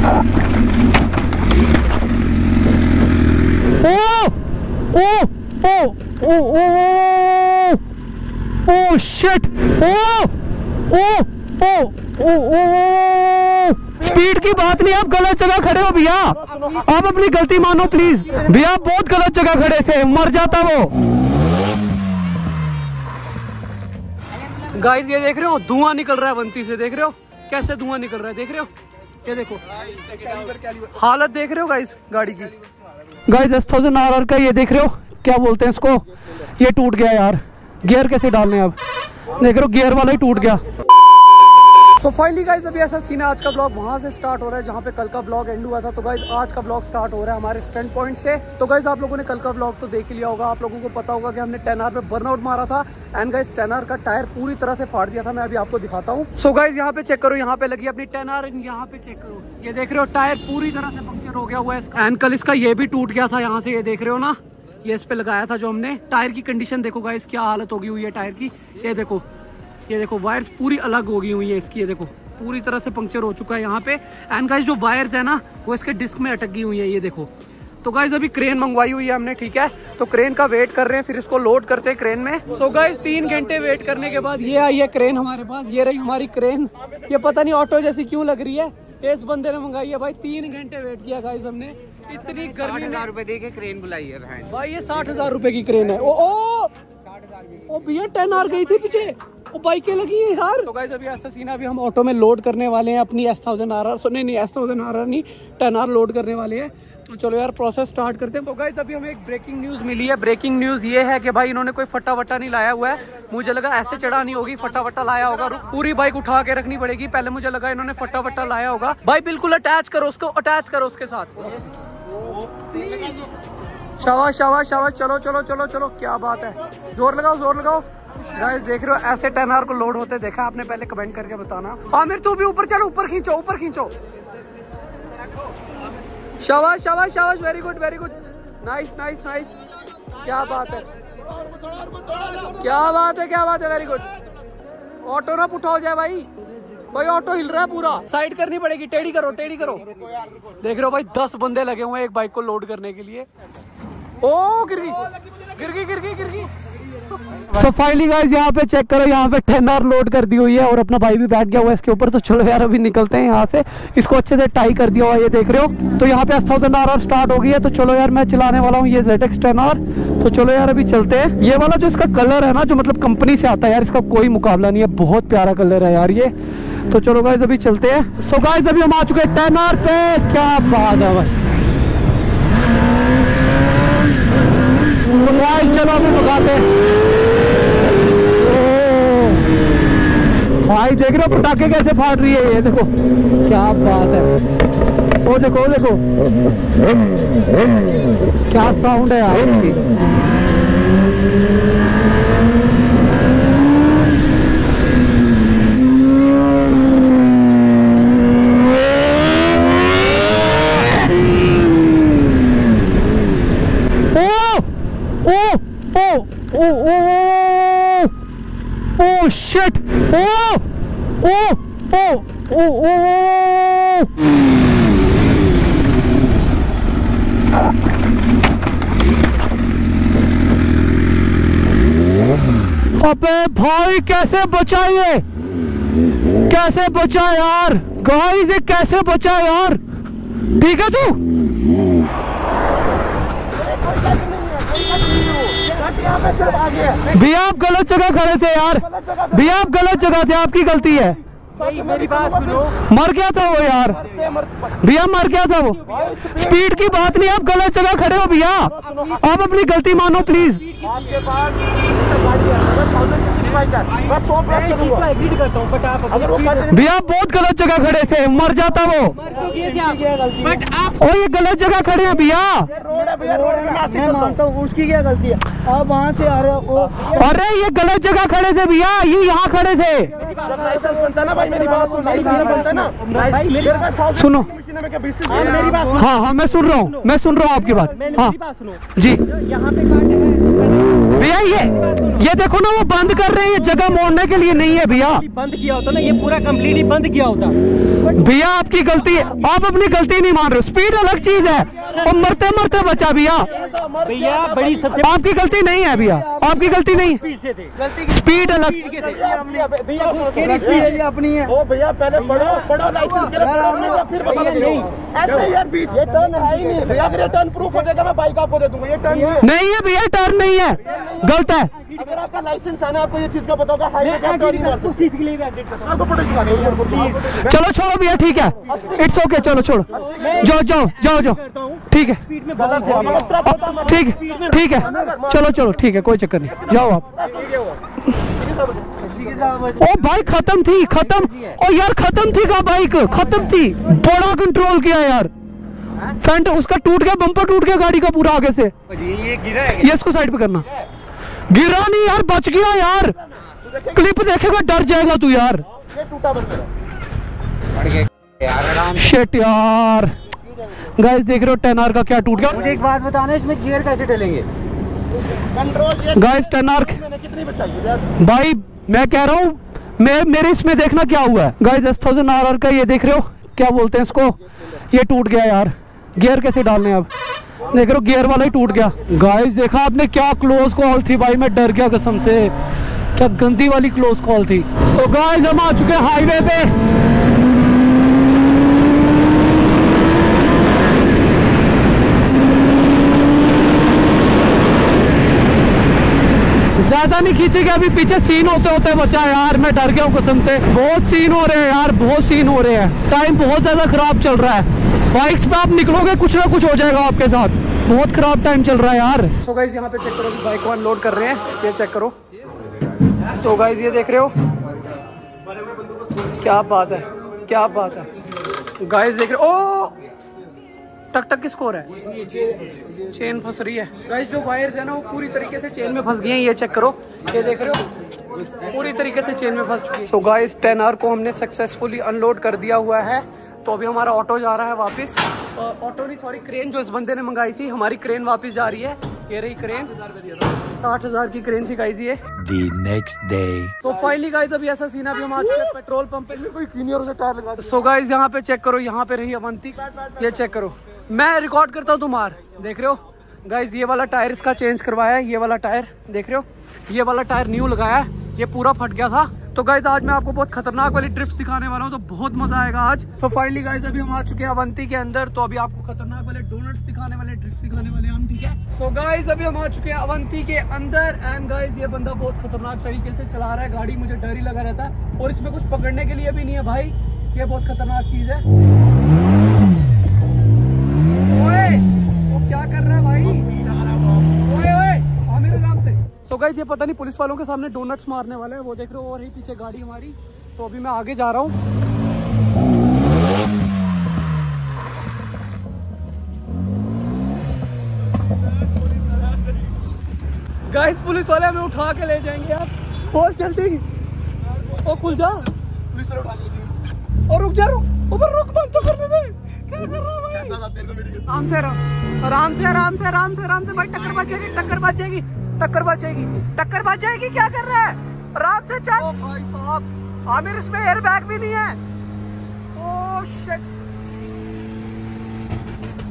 ओ ओ ओ ओ ओ ओ shit ओ ओ ओ ओ ओ speed की बात नहीं, आप गलत जगह खड़े हो भैया। आप अपनी गलती मानो प्लीज़ भैया बहुत गलत जगह खड़े थे, मर जाता वो। गाइस ये देख रहे हो, धुआँ निकल रहा है बंती से, देख रहे हो? कैसे धुआँ निकल रहा है, देख रहे हो? ये देखो। हालत देख रहे हो गाइस गाड़ी की? गाइस दस थाउज़ेंड आर आर का ये देख रहे हो? क्या बोलते हैं इसको? ये टूट गया यार। गियर कैसे डालने अब? देख रहे हो गियर वाला ही टूट गया। सो फाइनली गाइज़ अभी ऐसा सीन है, आज का ब्लॉग वहाँ से स्टार्ट हो रहा है, जहाँ पे कल का ब्लॉग एंड हुआ था। तो गाइज़ आज का ब्लॉग स्टार्ट हो रहा है हमारे स्टैंड पॉइंट से। तो गाइज़ आप लोगों ने कल का ब्लॉग तो देख ही लिया होगा। आप लोगों को पता होगा कि हमने टेन आर पे बर्नआउट मारा था। एंड गाइज़ टेन आर का टायर पूरी तरह से फाड़ दिया था। मैं अभी आपको दिखाता हूँ। सो गाइज़ यहाँ पे चेक करो, यहाँ पे लगी अपनी टेन आर यहाँ पे चेक करो। ये देख रहे हो टायर पूरी तरह से पंक्चर हो गया हुआ है एंड कल इसका ये भी टूट गया था यहाँ से, ये देख रहे हो ना? ये इस पे लगाया था जो हमने। टायर की कंडीशन देखो गाइस क्या हालत होगी हुई है टायर की। ये देखो ये देखो वायर्स पूरी अलग हो गई हुई है इसकी ये देखो। पूरी तरह से पंक्चर हो चुका है यहाँ पे। एंड गाइस जो वायर्स है ना वो इसके डिस्क में अटक गई हुई है ये देखो। तो गाइज़ अभी क्रेन मंगवाई हुई है हमने ठीक है? तो क्रेन का वेट कर रहे हैं फिर इसको लोड करते हैं क्रेन में। तो गाइज़ तीन घंटे वेट करने के बाद ये आई है क्रेन हमारे पास ये रही हमारी क्रेन ये पता नहीं ऑटो जैसी क्यों लग रही है। इस बंदे ने मंगाई है भाई तीन घंटे वेट किया गाइज़ हमने। इतनी गर्मी हज़ार रुपए दे के क्रेन बुलाई है भाई। ये साठ हज़ार रूपए की क्रेन है। ओ ओ! ओ भैया टेन आर गई थी पीछे। वो बाइकें लगी है यार। तो गाइस अभी ऐसा सीन है, अभी हम ऑटो में लोड करने वाले हैं अपनी एस थाउज़ेंड आर आर नहीं नहीं एस थाउज़ेंड आर आर नहीं टेन आर लोड करने वाले हैं। तो चलो यार प्रोसेस स्टार्ट करते हैं। तो गाइस अभी हमें एक ब्रेकिंग न्यूज़ मिली है। ब्रेकिंग न्यूज़ ये है कि भाई इन्होंने कोई फटा वट्टा नहीं लाया हुआ है। मुझे लगा ऐसे चढ़ा नहीं होगी, फटा वट्टा लाया होगा। पूरी बाइक उठा के रखनी पड़ेगी। पहले मुझे लगा इन्होंने फटा वट्टा लाया होगा। भाई, बिल्कुल अटैच करो उसको अटैच करो उसके साथ। शाबाश शाबाश शाबाश। चलो चलो चलो चलो। क्या बात है। ज़ोर लगाओ ज़ोर लगाओ। गाइस देख रहे हो, ऐसे टेन आर को लोड होते देखा आपने पहले कमेंट करके बताना। आमिर, तू भी ऊपर चलो, ऊपर खींचो ऊपर खींचो। शाबाश शाबाश शाबाश very good very good nice nice nice क्या बात है। क्या बात है, क्या बात है वेरी गुड ऑटो ना पुठा हो जाए भाई। भाई ऑटो हिल रहा है पूरा। साइड करनी पड़ेगी। टेढ़ी करो टेढ़ी करो। देख रहे हो भाई, दस बंदे लगे हुए एक बाइक को लोड करने के लिए। ओ, गिर गई। गिर गई गिर गई गिर गई। सो फाइनली गाइस यहाँ पे चेक करो, यहाँ पे टेन आर लोड कर दी हुई है और अपना भाई भी बैठ गया हुआ है इसके ऊपर। तो चलो यार, अभी निकलते हैं यहाँ से। इसको अच्छे से टाई कर दिया हुआ ये देख रहे हो। तो यहाँ पे थाउज़ेंड आर स्टार्ट हो गई है। तो चलो यार, मैं चलाने वाला हूँ ये जेड एक्स तो चलो यार, अभी चलते हैं। ये वाला जो इसका कलर है ना, जो मतलब कंपनी से आता है यार, इसका कोई मुकाबला नहीं है। बहुत प्यारा कलर है यार ये। तो चलो गाइज़ अभी चलते हैं। सो गाइज़ अभी हम आ चुके हैं टेन आर पे। क्या बात है भाई। तो चलो अभी भगाते हैं ओ, भाई, देख रहे हो, पटाखे कैसे फाड़ रही है ये देखो, क्या बात है ओ, देखो ओ, देखो क्या साउंड है यार इसकी! Oh! Oh! Oh! Oh! Oh shit! Oh! Oh! Oh! Oh! अबे भाई कैसे बचाइए कैसे बचा यार? गाइस ये कैसे बचा यार? ठीक है तू? भैया आप गलत जगह खड़े थे यार। भैया आप गलत जगह थे आपकी गलती है। मेरी बात सुनो। मर गया था वो यार। भैया मर गया था वो। स्पीड की बात नहीं आप गलत जगह खड़े हो भैया। आप अपनी गलती मानो प्लीज़। भैया बहुत गलत जगह खड़े थे मर जाता वो। बट आप और ये गलत जगह खड़े हैं भैया। है मैं मानता हूँ उसकी क्या गलती है? आप वहाँ से आ रहे हो अरे ये गलत जगह खड़े थे भैया ये यहाँ खड़े थे। जब लाइसेंस बनता ना भाई मेरी बात सुन। है ना मेरे पास थाउज़ेंड सुनो मशीन में क्या बीस मेरी बात हाँ हाँ मैं सुन रहा हूँ मैं सुन रहा हूँ आपकी बात। हाँ। जी। यहाँ पे भैया ये ये देखो ना वो बंद कर रहे हैं ये जगह मोड़ने के लिए नहीं है भैया। बंद किया होता ना ये पूरा कम्प्लीटली बंद किया होता। भैया आपकी गलती आप अपनी गलती नहीं मान रहे स्पीड अलग चीज़ है। और मरते मरते बचा भैया। भैया बड़ी सबसे आपकी गलती नहीं है भैया। आपकी गलती नहीं स्पीड से थे स्पीड अलग भैया है अपनी है। ओ भैया पहले पढ़ो पढ़ो लाइसेंस के लिए पढ़ो नहीं। फिर बता दो ऐसे यार बीच ये टर्न है ही नहीं। भैया अगर ये टर्न प्रूफ हो जाएगा मैं बाइक आपको दे दूँगा। ये टर्न नहीं है। भैया टर्न नहीं है। गलत है। अगर आपका लाइसेंस है ना आपको ये चीज़ का पता होगा हाईवे का टर्न उस चीज़ के लिए भी अपडेट करता आपको पता चला छोड़ो भैया ठीक है। इट्स ओके चलो छोड़ो। जाओ जाओ जाओ जाओ। ठीक है। ठीक ठीक है। चलो चलो ठीक है कोई चक्कर नहीं। जाओ आप। ओ भाई खत्म थी खत्म। ओ यार खत्म थी का बाइक खत्म थी। बड़ा कंट्रोल किया यार। फ्रंट उसका टूट गया बम्पर टूट गया गाड़ी का पूरा आगे से। ये गिरा है ये इसको साइड पे करना। गिरा नहीं यार बच गया यार। क्लिप देखेगा डर जाएगा तू यार। शेट यार। गाइस देख रहे हो टेन आर का क्या टूट गया। मुझे एक बात बताना इसमें गियर कैसे डलेंगे? कंट्रोल गाइस टेन आर कितनी बचाई भाई मैं कह रहा हूँ, मैं, मेरे इसमें देखना क्या हुआ है। गाइस दस थाउज़ेंड आर का ये देख रहे हो, क्या बोलते हैं इसको? ये टूट गया यार। गियर कैसे डालने अब? देख रहे हो गियर वाला ही टूट गया। गाइस देखा आपने क्या क्लोज कॉल थी भाई? मैं डर गया कसम से। क्या गंदी वाली क्लोज कॉल थी। सो गाइस हम आ चुके हाईवे पे। ज़्यादा नहीं खींचेगा अभी पीछे सीन होते होते बचा यार, मैं डर गया हूँ कसम से। बहुत सीन हो रहे हैं यार, बहुत सीन हो रहे हैं। टाइम बहुत ज़्यादा खराब चल रहा है। बाइक्स पे आप निकलोगे, कुछ ना कुछ हो जाएगा आपके साथ। बहुत खराब टाइम चल रहा है यार। सो गाइज़ यहाँ पे चेक करो बाइक को अनलोड कर रहे हैं। ये चेक करो। सो गाइज़ ये देख रहे हो? क्या बात है, क्या बात है। गाइस देख रहे ओ! टक टक किसको हो रहा है। चेन फंस रही है। गाइस जो वायर्स है ना वो पूरी तरीके से चेन में फंस गई हैं ये चेक करो। ये देख रहे हो? पूरी तरीके से चेन में फंस चुकी है। सो गाइस टेन आर को हमने सक्सेसफुली अनलोड कर दिया हुआ है। तो अभी हमारा ऑटो जा रहा है वापस। ऑटो नहीं सॉरी क्रेन जो इस बंदे ने मंगाई थी हमारी क्रेन वापस जा रही है। ये रही क्रेन साठ हज़ार की क्रेन थी गाइस ये। The next day. तो फाइनली गाइस अभी ऐसा सीन अभी हम आ चुके हैं पेट्रोल पंप पे कोई क्लीनियर से टायर लगा सो गाइस यहाँ पे चेक करो यहाँ पे रही अवंती। ये चेक करो। मैं रिकॉर्ड करता हूँ तुम्हार। देख रहे हो? गाइज़ ये वाला टायर इसका चेंज करवाया है, ये वाला टायर देख रहे हो? ये वाला टायर न्यू लगाया है, ये पूरा फट गया था। तो गाइज़ आज मैं आपको बहुत खतरनाक वाली ड्रिफ्ट दिखाने वाला हूँ तो बहुत मज़ा आएगा आज। तो फाइनली गाइज़ अभी हम आ चुके हैं अवंती के अंदर तो अभी आपको खतरनाक वाले डोनट्स दिखाने वाले ड्रिफ्ट दिखाने वाले हम, ठीक है? सो गाइज़ अभी हम आ चुके हैं अवंती के अंदर एंड गाइज़ ये बंदा बहुत खतरनाक तरीके से चला रहा है, गाड़ी मुझे डर ही लगा रहता है, और इसमें कुछ पकड़ने के लिए भी नहीं है भाई। ये बहुत खतरनाक चीज़ है ओए वो क्या कर रहा है भाई ओए ओए आ मेरे नाम से सो गाइस ये पता नहीं पुलिस वालों के सामने डोनट्स मारने वाला है। वो देख रहे हो और ही पीछे गाड़ी हमारी। तो अभी मैं आगे जा रहा हूँ। गाइस पुलिस वाले हमें उठा के ले जाएँगे आप। बहुत जल्दी। ओ खुल जा पुलिस वाले उठा के और रुक जा रुक। ऊपर रुक बंद तो करने दे। क्या कर रहा है आराम से आराम से आराम से आराम से आराम से भाई टक्कर बच जाएगी टक्कर बच जाएगी टक्कर बच जाएगी टक्कर बच जाएगी क्या कर रहा है? आराम से चल। ओ भाई साहब। आमिर इसमें एयर बैग भी नहीं है। Oh shit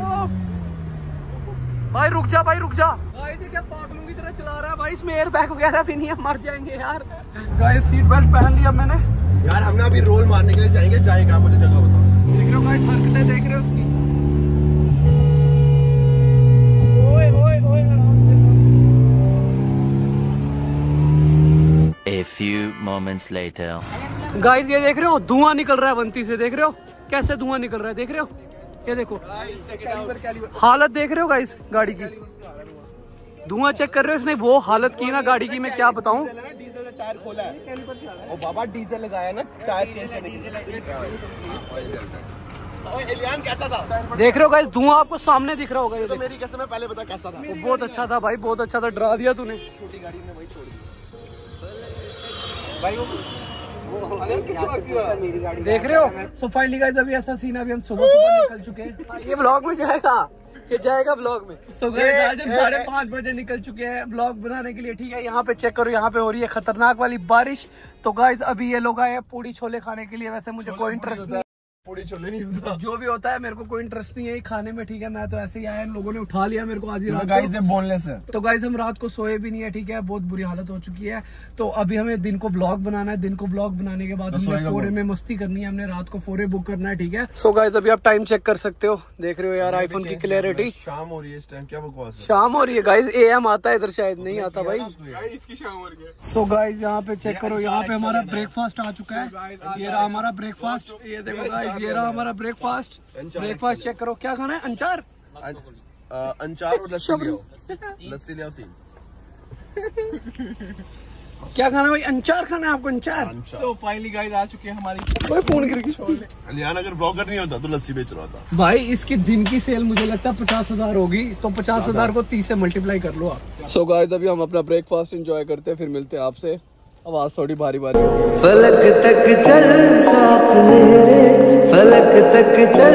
oh. भाई रुक जा भाई रुक जा। भाई ये क्या पागलों की तरह चला रहा है? भाई इसमें एयर बैग वगैरह भी नहीं है मर जाएँगे यार। गाइस सीट बेल्ट पहन लिया मैंने। यार हमने अभी रोल मारने के लिए जाएँगे जाएगा मुझे जगह बताओ। देख रहे हो गाइस हरकतें देख रहे हो उसकी। Few moments later. गाइस ये देख रहे हो? धुआँ निकल रहा है बंती से देख रहे हो? कैसे धुआँ निकल रहा है देख रहे हो? ये देखो। हालत देख रहे हो गाइस गाड़ी की? धुआँ चेक कर रहे हो इसने? वो हालत की ना गाड़ी की मैं क्या बताऊँ? टायर खोला है ओ बाबा डीजल लगाया ना टायर चेंज करने के लिए। ओए एलियान कैसा था? देख रहे हो गाइस धुआँ आपको सामने दिख रहा होगा ये तो मेरी कसम है पहले बता कैसा था? बहुत अच्छा था भाई बहुत अच्छा था डरा दिया तूने। छोटी गाड़ी ने वही छोड़ दी। भाई वो देख रहे हो? सो फाइनली गाइस अभी ऐसा सीन है, अभी हम सुबह सुबह निकल चुके हैं। ये ब्लॉग में जाएगा। ये जाएगा ब्लॉग में। सुबह आज हम साढ़े पाँच बजे निकल चुके हैं ब्लॉग बनाने के लिए ठीक है? यहाँ पे चेक करो यहाँ पे हो रही है खतरनाक वाली बारिश। तो गाइस अभी ये लोग आए पूरी पूड़ी छोले खाने के लिए। वैसे मुझे कोई इंटरेस्ट नहीं पूरी छोले नहीं होता। जो भी होता है मेरे को कोई इंटरेस्ट नहीं है खाने में ठीक है? मैं तो ऐसे ही आया इन लोगों ने उठा लिया मेरे को आधी रात गाइस है बोनलेस है। तो गाइज़ हम रात को सोए भी नहीं है ठीक है? बहुत बुरी हालत हो चुकी है। तो अभी हमें दिन को ब्लॉग बनाना है। दिन को ब्लॉग बनाने के बाद तो हमने फोरे में मस्ती करनी है हमने रात को फोरे बुक करना है ठीक है? सो गाइज़ अभी आप टाइम चेक कर सकते हो। देख रहे हो यार आईफोन की क्लियरिटी शाम हो रही है इस टाइम क्या बकवास शाम हो रही है गाइज़ ए एम आता है इधर शायद नहीं आता भाई। इसकी शाम हो रही है। सो गाइज़ यहाँ पे चेक करो यहाँ पे हमारा ब्रेकफास्ट आ चुका है। ये हमारा ब्रेकफास्ट ये देखो गाइज़ ये रहा हमारा ब्रेकफास्ट ब्रेकफास्ट चेक करो क्या खाना है? अंचार? अंचार और लस्सी ले आओ। लस्सी ले आओ तीन। क्या खाना भाई? अंचार खाना है आपको अंचार? तो फाइनली गाइस आ चुके हैं हमारी कोई फ़ोन गिर गया लियान अगर ब्लॉगर नहीं होता तो लस्सी बेच रहा था। भाई इसकी दिन की सेल मुझे लगता है पचास हज़ार होगी। तो पचास हज़ार को तीस से मल्टीप्लाई कर लो आप। सो गाइस अभी हम अपना ब्रेकफास्ट एंजॉय करते हैं फिर मिलते हैं आपसे। आवाज़ थोड़ी भारी भारी फलक तक चल साथ मेरे फलक तक चल